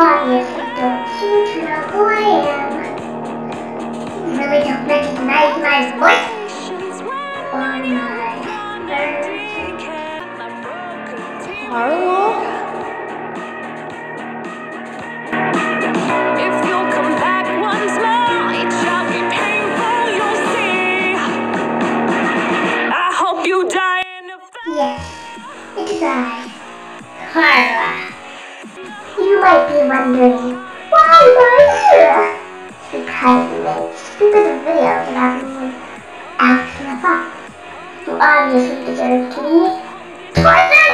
obviously don't seem to know who I am. You really don't recognize my voice or my Yes, it is I, Karla. You might be wondering, why I here? Because you made stupid videos about me in the Fox. You obviously deserve to be!